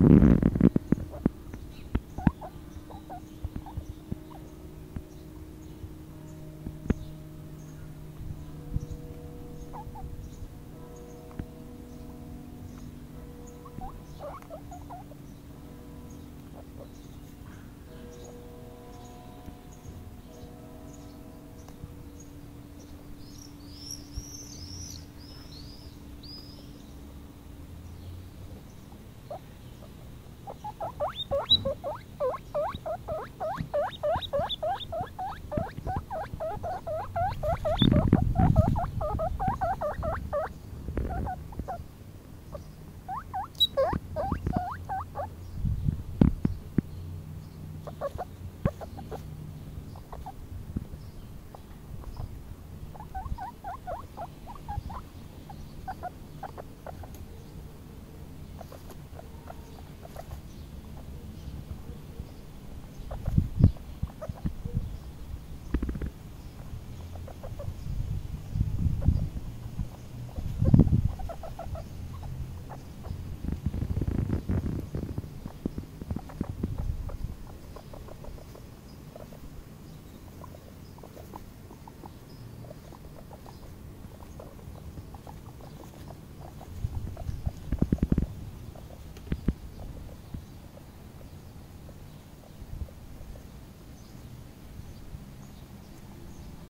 Mm-hmm.